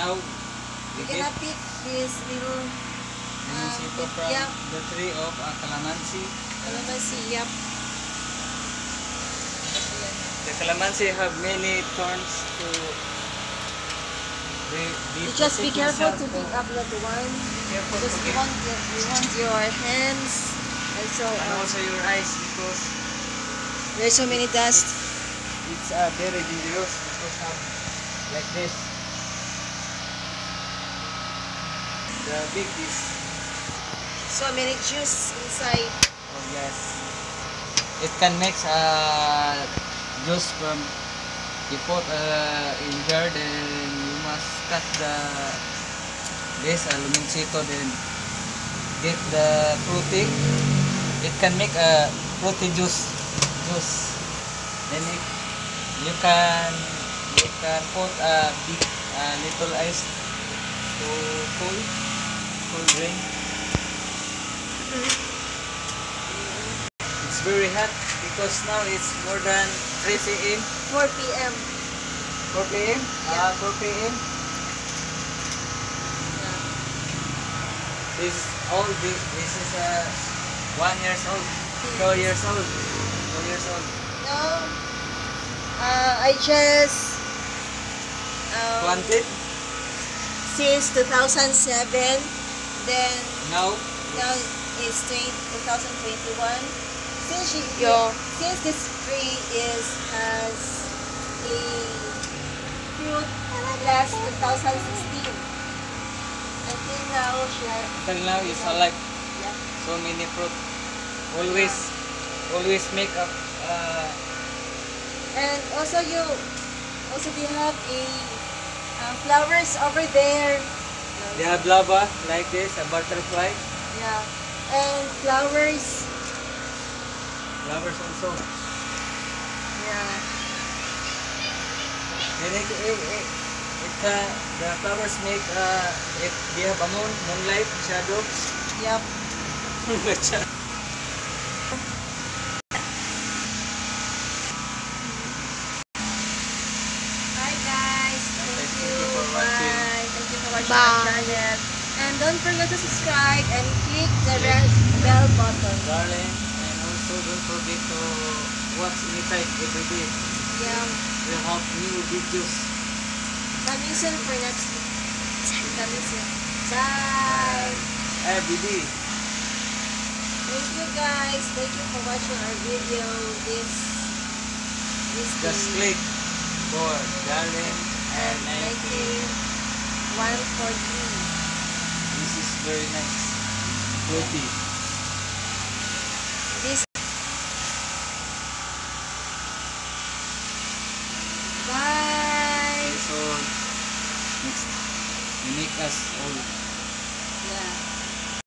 now we gonna pick this little Um, from yeah. the tree of uh, calamansi. calamansi. Yep. The calamansi have many thorns to they, they You just be careful to pick up that one. Be careful Because get want, your- we want your hands. And so, and uh, also your eyes because there's so many dust. it's uh, very dangerous because have like this. The big is So many juice inside. oh yes. It can mix uh, juice from you put uh, in jar then you must cut the this uh, lumuncito then get the fruity. It can make a fruity juice juice. Then it, you can you can put a big uh, little ice to cool cool drink. It's very hot because now it's more than 3 p.m. 4 p.m. 4 p.m. Ah, 4 p.m. Yeah. This is old. This, this is uh, one years old, two years old, two years old. No. Uh, I just um, Planted since 2007. Then now. now it's 20, 2021. Since she, Yeah. since this tree is has a fruit last 2016 until now she has Until now is like yeah. so many fruit. Always, always make up. Uh, and also you also we have a uh, flowers over there they have lava like this, a butterfly. yeah and flowers Flowers also. yeah And it, it, it, it can, the flowers make, uh, it, they have a moon, moonlight, shadow. yep Moonlight shadow. Hi guys, thank Thank you. you for watching. Bye. Thank you for watching Bye. channel. And don't forget to subscribe and click the red bell button. Darling, and also don't forget to watch anytime every day. Yeah. We'll have new videos Coming soon for next week. Coming soon. Bye. every day. Thank you guys. Thank you for watching our video. This this Just day. click for Darling and 19. 143. This is very nice. Pretty. This. Bye. So, next, you make us all.